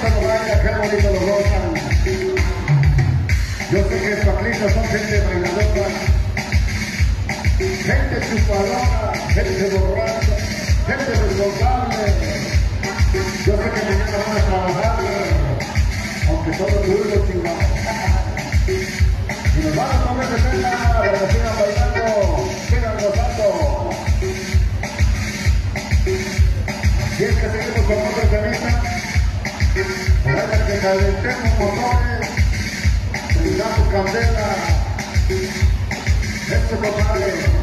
qué bonito lo gozan. Yo sé que estos atletas son gente bailadora, gente chupadora, gente borracha, gente responsable. Yo sé que mañana van a trabajar, aunque todos duros chingados. Y nos van a comer de cena, pero sigan bailando, sigan gozando. Y es que seguimos con otra camisa. Para que calentemos motores, prendamos candela. Esto es lo